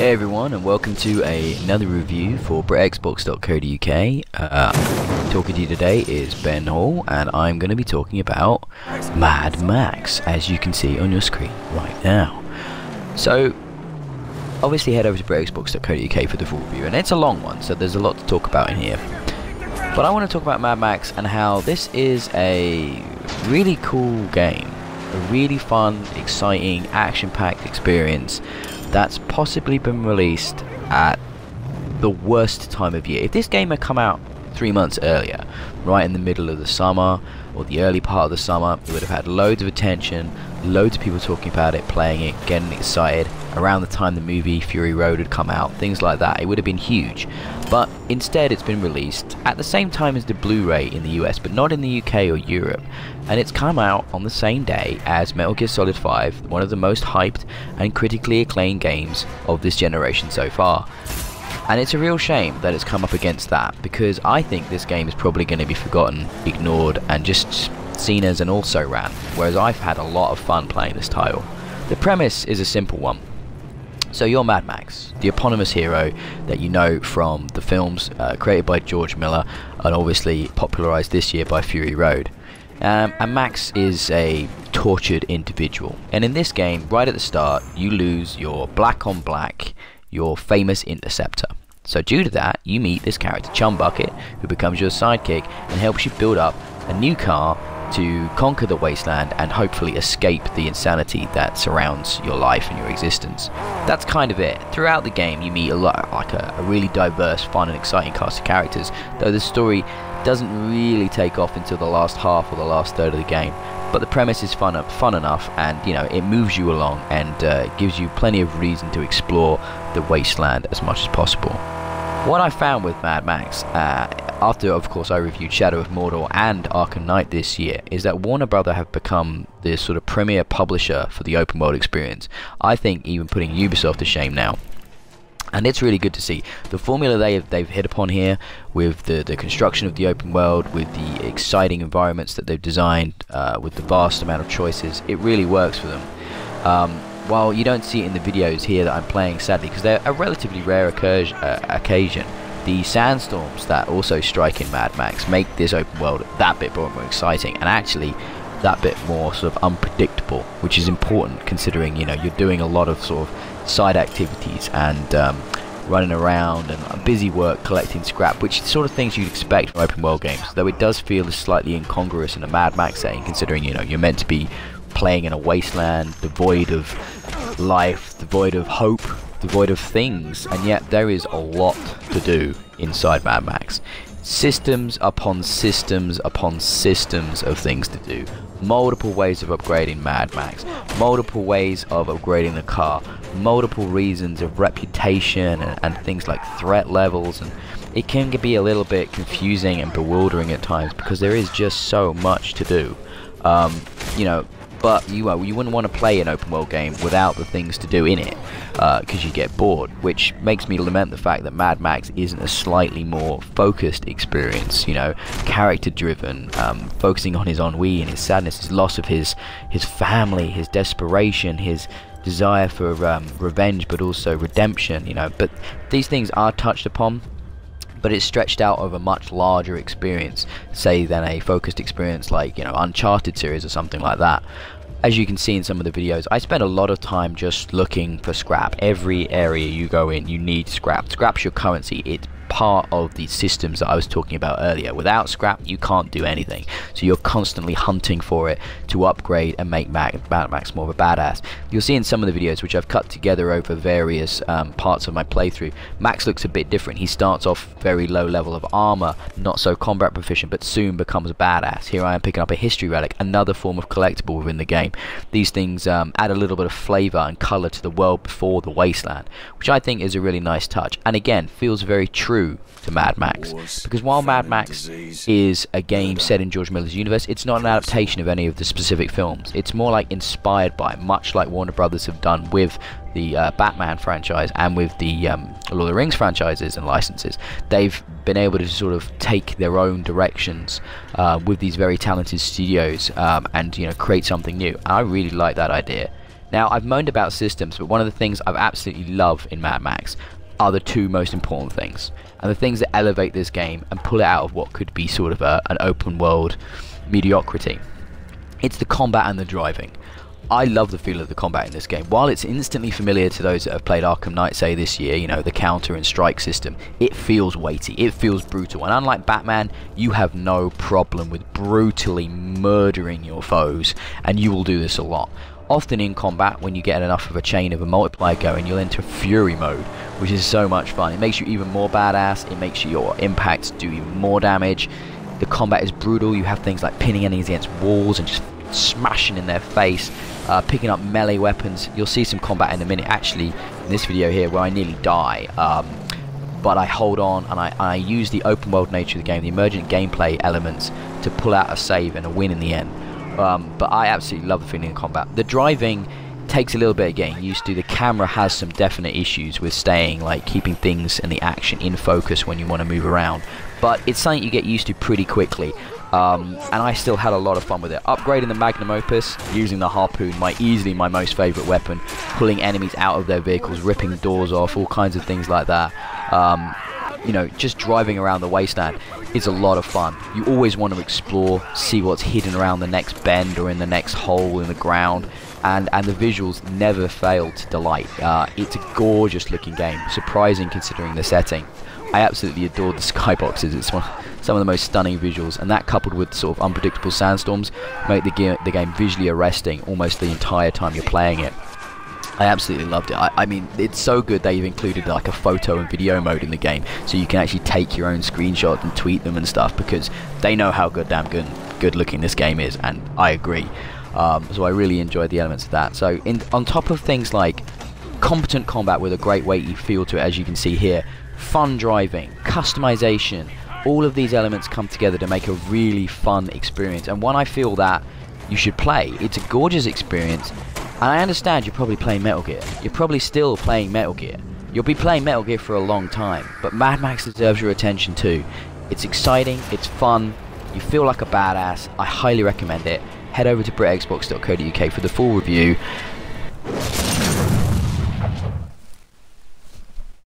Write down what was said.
Hey everyone, and welcome to a, another review for BritXbox.co.uk. Uh, talking to you today is Ben Hall, and I'm going to be talking about Mad Max, as you can see on your screen right now. So, obviously head over to BritXbox.co.uk for the full review, and it's a long one, so there's a lot to talk about in here. But I want to talk about Mad Max and how this is a really cool game, a really fun, exciting, action-packed experience that's possibly been released at the worst time of year. If this game had come out three months earlier, right in the middle of the summer or the early part of the summer, it would have had loads of attention, loads of people talking about it, playing it, getting excited. Around the time the movie Fury Road had come out, things like that, it would have been huge. But instead, it's been released at the same time as the Blu-ray in the US, but not in the UK or Europe. And it's come out on the same day as Metal Gear Solid 5, one of the most hyped and critically acclaimed games of this generation so far. And it's a real shame that it's come up against that because I think this game is probably going to be forgotten, ignored, and just seen as an also ran, whereas I've had a lot of fun playing this title. The premise is a simple one. So you're Mad Max, the eponymous hero that you know from the films uh, created by George Miller and obviously popularized this year by Fury Road. Um, and Max is a tortured individual. And in this game, right at the start, you lose your black on black, your famous interceptor. So due to that, you meet this character, Chumbucket, who becomes your sidekick and helps you build up a new car to conquer the wasteland and hopefully escape the insanity that surrounds your life and your existence. That's kind of it. Throughout the game you meet a lot like a, a really diverse, fun and exciting cast of characters, though the story doesn't really take off until the last half or the last third of the game. But the premise is fun, fun enough, and you know it moves you along and uh, gives you plenty of reason to explore the wasteland as much as possible. What I found with Mad Max, uh, after of course I reviewed Shadow of Mordor and Arkham Knight this year, is that Warner Brother have become the sort of premier publisher for the open world experience. I think even putting Ubisoft to shame now. And it's really good to see the formula they have, they've hit upon here with the, the construction of the open world, with the exciting environments that they've designed, uh, with the vast amount of choices. It really works for them. Um, while you don't see it in the videos here that I'm playing sadly because they're a relatively rare uh, occasion the sandstorms that also strike in Mad Max make this open world that bit more, exciting and actually that bit more sort of unpredictable which is important considering you know you're doing a lot of sort of side activities and um, running around and busy work collecting scrap which is sort of things you'd expect from open world games though it does feel slightly incongruous in a Mad Max setting considering you know you're meant to be playing in a wasteland devoid of life, devoid of hope, devoid of things, and yet there is a lot to do inside Mad Max. Systems upon systems upon systems of things to do. Multiple ways of upgrading Mad Max, multiple ways of upgrading the car, multiple reasons of reputation and, and things like threat levels and it can be a little bit confusing and bewildering at times because there is just so much to do. Um, you know, but you uh, you wouldn't want to play an open world game without the things to do in it because uh, you get bored which makes me lament the fact that Mad Max isn't a slightly more focused experience you know character driven um, focusing on his ennui and his sadness his loss of his his family his desperation his desire for um, revenge but also redemption you know. But these things are touched upon but it's stretched out over a much larger experience, say, than a focused experience like, you know, Uncharted series or something like that. As you can see in some of the videos, I spend a lot of time just looking for scrap. Every area you go in, you need scrap. Scrap's your currency. It's part of the systems that I was talking about earlier. Without scrap, you can't do anything. So you're constantly hunting for it to upgrade and make Mac Max more of a badass. You'll see in some of the videos, which I've cut together over various um, parts of my playthrough, Max looks a bit different. He starts off very low level of armor, not so combat proficient, but soon becomes a badass. Here I am picking up a history relic, another form of collectible within the game. These things um, add a little bit of flavor and color to the world before the wasteland, which I think is a really nice touch. And again, feels very true true to Mad Max. Because while Mad Max is a game set in George Miller's universe, it's not an adaptation of any of the specific films. It's more like inspired by, much like Warner Brothers have done with the uh, Batman franchise and with the um, Lord of the Rings franchises and licenses. They've been able to sort of take their own directions uh, with these very talented studios um, and you know create something new. I really like that idea. Now, I've moaned about systems, but one of the things I've absolutely love in Mad Max are the two most important things, and the things that elevate this game and pull it out of what could be sort of a, an open world mediocrity. It's the combat and the driving. I love the feel of the combat in this game. While it's instantly familiar to those that have played Arkham Knight, say this year, you know, the counter and strike system, it feels weighty, it feels brutal. And unlike Batman, you have no problem with brutally murdering your foes, and you will do this a lot. Often in combat, when you get enough of a chain of a multiplier going, you'll enter fury mode, which is so much fun. It makes you even more badass, it makes your impacts do even more damage. The combat is brutal, you have things like pinning enemies against walls and just smashing in their face, uh, picking up melee weapons. You'll see some combat in a minute, actually, in this video here, where I nearly die. Um, but I hold on and I, I use the open world nature of the game, the emergent gameplay elements, to pull out a save and a win in the end. Um, but I absolutely love the feeling of combat. The driving takes a little bit of getting used to. The camera has some definite issues with staying, like keeping things and the action in focus when you want to move around. But it's something you get used to pretty quickly. Um, and I still had a lot of fun with it. Upgrading the Magnum Opus, using the Harpoon, my easily my most favourite weapon, pulling enemies out of their vehicles, ripping doors off, all kinds of things like that. Um, you know, just driving around the wasteland is a lot of fun. You always want to explore, see what's hidden around the next bend or in the next hole in the ground, and and the visuals never fail to delight. Uh, it's a gorgeous looking game, surprising considering the setting. I absolutely adore the skyboxes. It's one, some of the most stunning visuals, and that coupled with sort of unpredictable sandstorms make the, the game visually arresting almost the entire time you're playing it. I absolutely loved it. I, I, mean, it's so good they've included like a photo and video mode in the game, so you can actually take your own screenshots and tweet them and stuff because they know how goddamn good, good looking this game is, and I agree. Um, so I really enjoyed the elements of that. So in, on top of things like competent combat with a great weighty feel to it, as you can see here, fun driving, customization, all of these elements come together to make a really fun experience and one I feel that you should play. It's a gorgeous experience and I understand you're probably playing Metal Gear. You're probably still playing Metal Gear. You'll be playing Metal Gear for a long time, but Mad Max deserves your attention too. It's exciting, it's fun, you feel like a badass, I highly recommend it. Head over to BritXbox.co.uk for the full review.